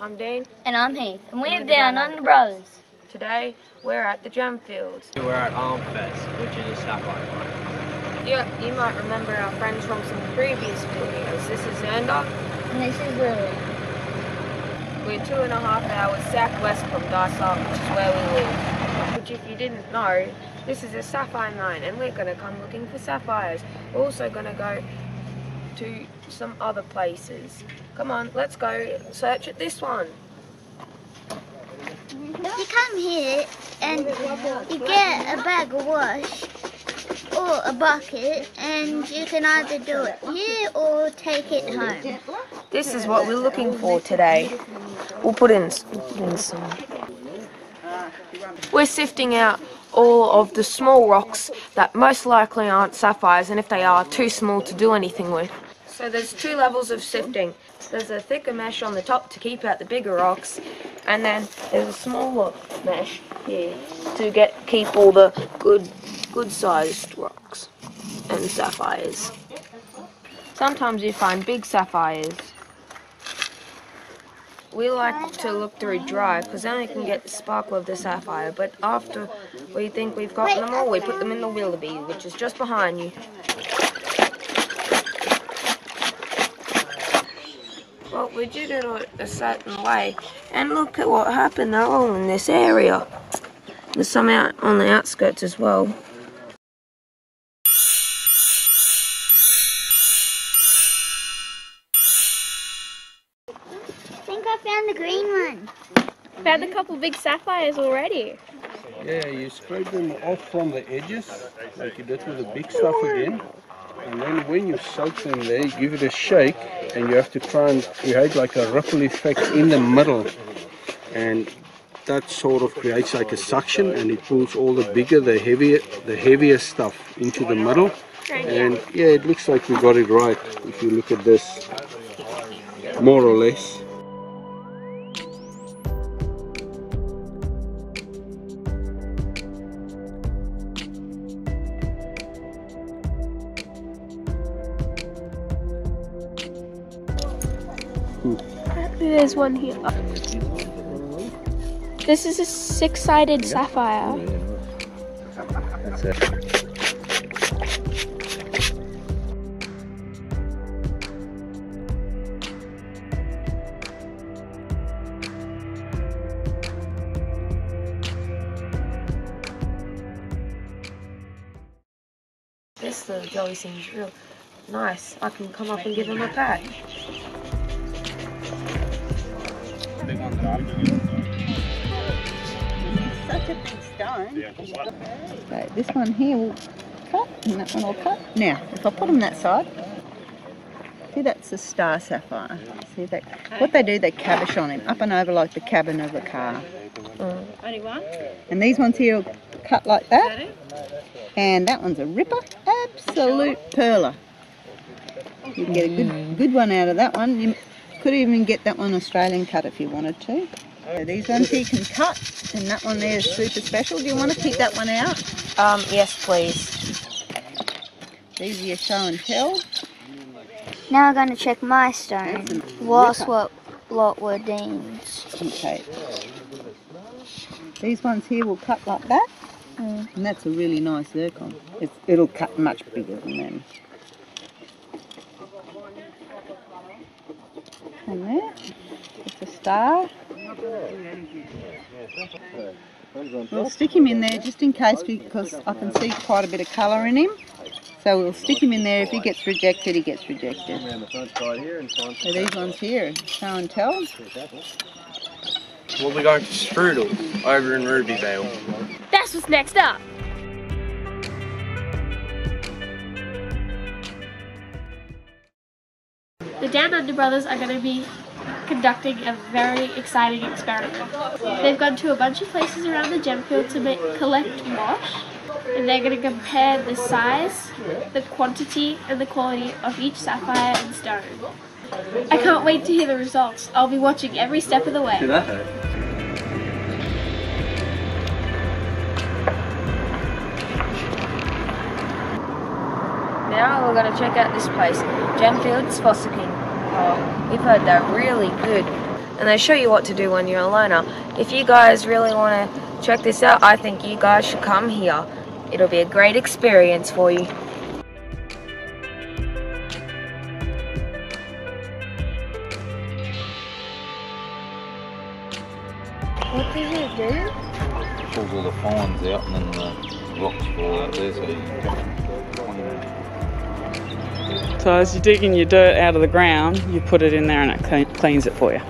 I'm Dean. And I'm Heath, and we're the Down Under Brothers. Today we're at the Gemfields. We're at Armfest, which is a sapphire mine. Yeah, you might remember our friends from some previous videos. This is Xander. And this is Lily. We're two and a half hours southwest from Dysart, which is where we live. Which, if you didn't know, this is a sapphire mine, and we're going to come looking for sapphires. We're also going to go to some other places. Come on, let's go search at this one. You come here and you get a bag of wash or a bucket, and you can either do it here or take it home. This is what we're looking for today. We'll put in, we'll put in some. We're sifting out all of the small rocks that most likely aren't sapphires, and if they are, too small to do anything with. So there's two levels of sifting. There's a thicker mesh on the top to keep out the bigger rocks, and then there's a smaller mesh here to get keep all the good good sized rocks and sapphires. Sometimes you find big sapphires. We like to look through dry because then we can get the sparkle of the sapphire. But after we think we've gotten them all, we put them in the willoughby, which is just behind you. Well, we did it a certain way, and look at what happened. They're all in this area. There's some out on the outskirts as well. I think I found the green one. Found a couple big sapphires already. Yeah, you scrape them off from the edges, like you did with the big stuff again. And then when you soak them there, give it a shake, and you have to try and create like a ripple effect in the middle. And that sort of creates like a suction, and it pulls all the bigger, the heavier, the heavier stuff into the middle. And yeah, it looks like we got it right if you look at this, more or less. One here. This is a six-sided sapphire. That's it. This little Joey seems real nice. I can come up and give him a pat. Such a big stone. So this one here will cut and that one will cut. Now, if I put them that side, see that's the star sapphire. See that? What they do, they cabochon him, up and over like the cabin of a car. Mm. Only one? And these ones here will cut like that. And that one's a ripper, absolute perler. You can get a good mm. good one out of that one. You could even get that one Australian cut if you wanted to. So these ones here can cut, and that one there is super special. Do you want to keep that one out? Um, yes, please. These are your show and tell. Now I'm going to check my stone. Whilst what lot were Dean's. Okay. These ones here will cut like that, and that's a really nice zircon. It's, it'll cut much bigger than them. And there, it's a star. We'll stick him in there just in case because I can see quite a bit of colour in him. So we'll stick him in there. If he gets rejected, he gets rejected. So these ones here, show and tell. We'll be going to Strudel over in Rubyvale. That's what's next up. The Down Under Brothers are going to be conducting a very exciting experiment. They've gone to a bunch of places around the gem field to make, collect wash, and they're going to compare the size, the quantity, and the quality of each sapphire and stone. I can't wait to hear the results. I'll be watching every step of the way. To check out this place, Gemfields Fossicking. Oh, we've heard they're really good. and they show you what to do when you're a learner. If you guys really want to check this out, I think you guys should come here. It'll be a great experience for you. What does it do? pulls all the fines out and then the rocks fall out there so you So as you're digging your dirt out of the ground, you put it in there and it cleans it for you.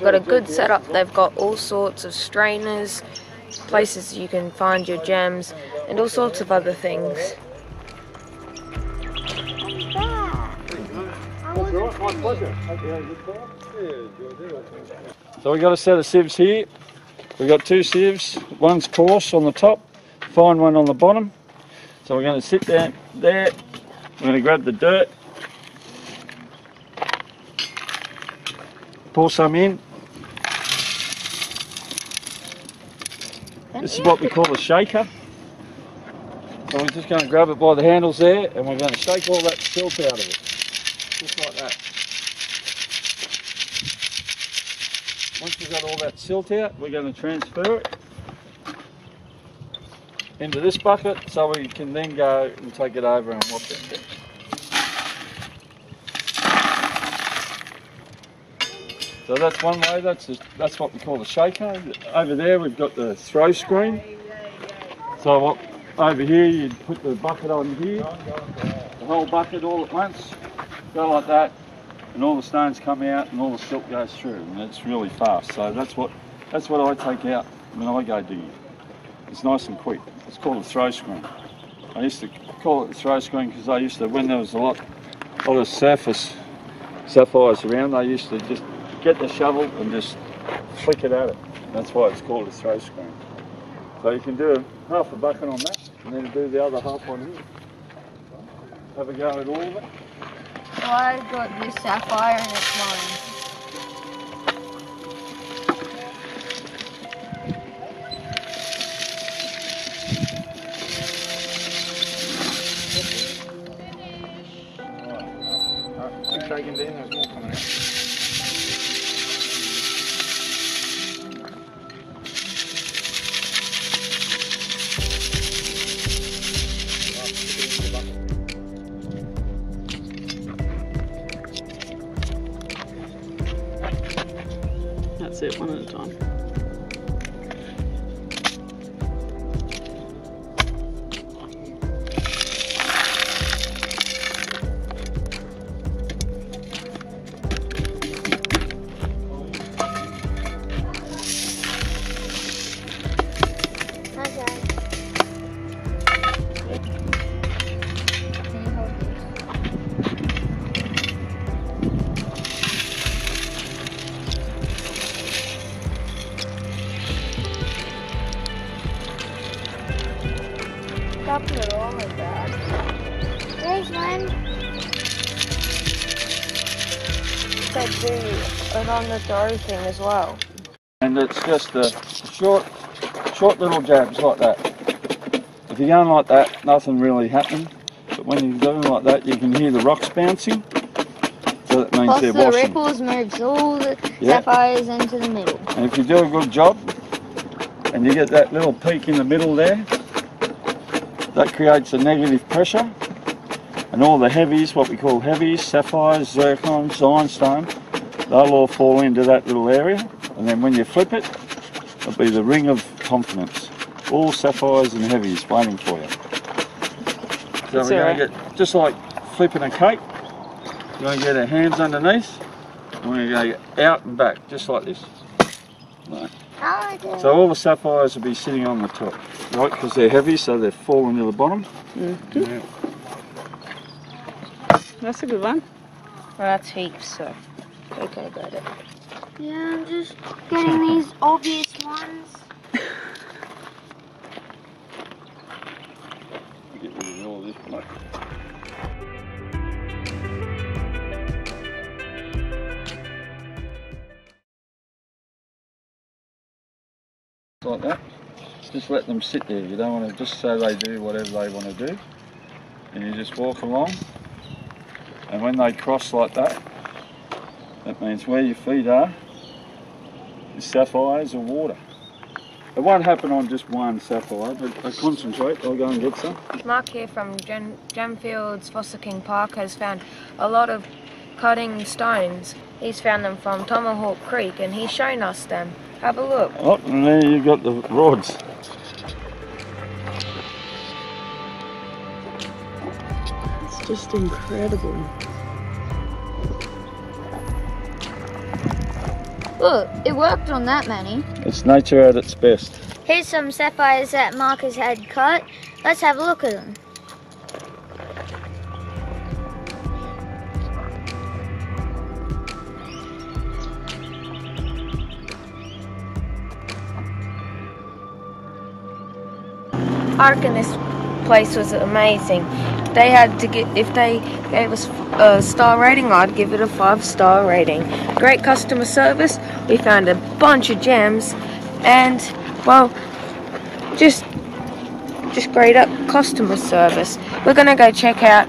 got a good setup. They've got all sorts of strainers, places you can find your gems, and all sorts of other things. So we've got a set of sieves here. We've got two sieves. One's coarse on the top, fine one on the bottom. So we're going to sit down there. We're going to grab the dirt. Pour some in. This is what we call a shaker. So we're just going to grab it by the handles there and we're going to shake all that silt out of it. Just like that. Once we've got all that silt out, we're going to transfer it into this bucket so we can then go and take it over and wash it. So that's one way, that's, the, that's what we call the shaker. Over there we've got the throw screen. So what, over here you'd put the bucket on here, the whole bucket all at once, go like that, and all the stones come out and all the silt goes through and it's really fast. So that's what that's what I take out when I go digging. It's nice and quick. It's called a throw screen. I used to call it a throw screen because I used to when there was a lot a lot of surface sapphires around, I used to just get the shovel and just flick it at it. That's why it's called a throw screen. So you can do half a bucket on that and then do the other half on here. Have a go at all of it. I've got this sapphire and it's mine. They do it on the dough thing as well. And it's just a short, short little jabs like that. If you're going like that, nothing really happening. But when you're doing like that, you can hear the rocks bouncing. So that means Plus they're the washing. ripples moves all the Yeah. sapphires into the middle. And if you do a good job, and you get that little peak in the middle there, that creates a negative pressure. And all the heavies, what we call heavies, sapphires, zircons, ironstone, they'll all fall into that little area. And then when you flip it, it'll be the ring of confidence. All sapphires and heavies waiting for you. So That's we're going to get, just like flipping a cake, we're going to get our hands underneath, and we're going to go out and back, just like this. Right. So all the sapphires will be sitting on the top, right? Because they're heavy, so they're falling to the bottom. Mm-hmm. Yeah. That's a good one. Well, that's heaps, so okay about it. Yeah, I'm just getting these obvious ones. Get rid of all this muck. Like that. Just let them sit there. You don't want to just so they do whatever they want to do. And you just walk along. And when they cross like that, That means where your feet are is sapphires or water. It won't happen on just one sapphire, but I concentrate. I'll go and get some. Mark here from Gem- Gemfields Fossicking Park has found a lot of cutting stones. He's found them from Tomahawk Creek and he's shown us them. Have a look. Oh, and there you've got the rods. It's just incredible. Look, it worked on that many. It's nature at its best. Here's some sapphires that Marcus had cut. Let's have a look at them. I reckon this place was amazing. They had to get if they gave us a star rating, I'd give it a five star rating. Great customer service. We found a bunch of gems, and well, just just great up customer service. We're gonna go check out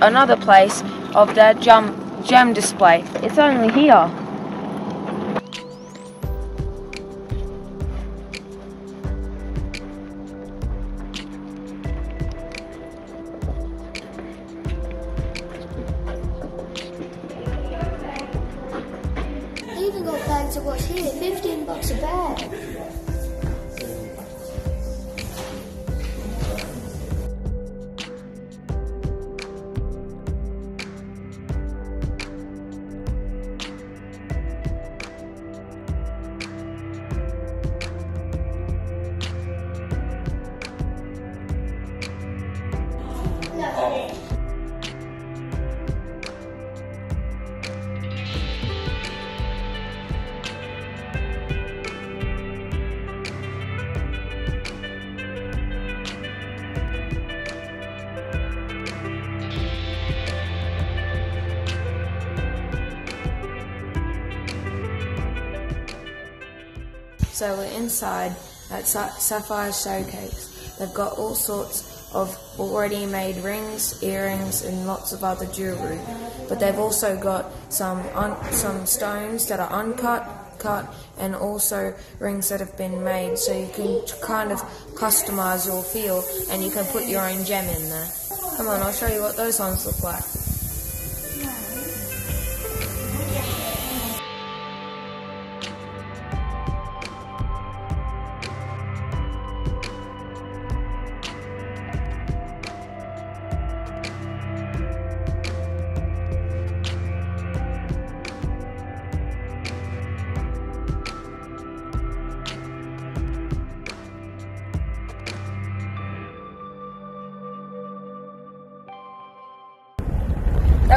another place of that gem gem display. It's only here. Of wash here, 15 bucks a bag. So we're inside at Sa- Sapphire Showcase. They've got all sorts of already made rings, earrings, and lots of other jewelry. But they've also got some some stones that are uncut, cut, and also rings that have been made. So you can kind of customize your feel, and you can put your own gem in there. Come on, I'll show you what those ones look like.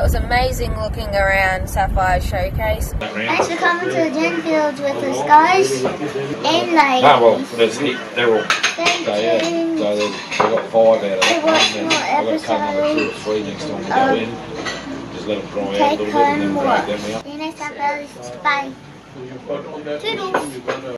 That was amazing looking around Sapphire Showcase. Thanks for coming to the Gemfields with us, guys and ladies. Ah, well, there's heat. They're all. Thank So, yeah. you. So there's, we've got five out of I that. watched and more then I've got to cut another two or episodes three next time we of go in. Just let them dry out a Take little bit and then home break watch. them out. See you next time, guys. Bye. Toodles.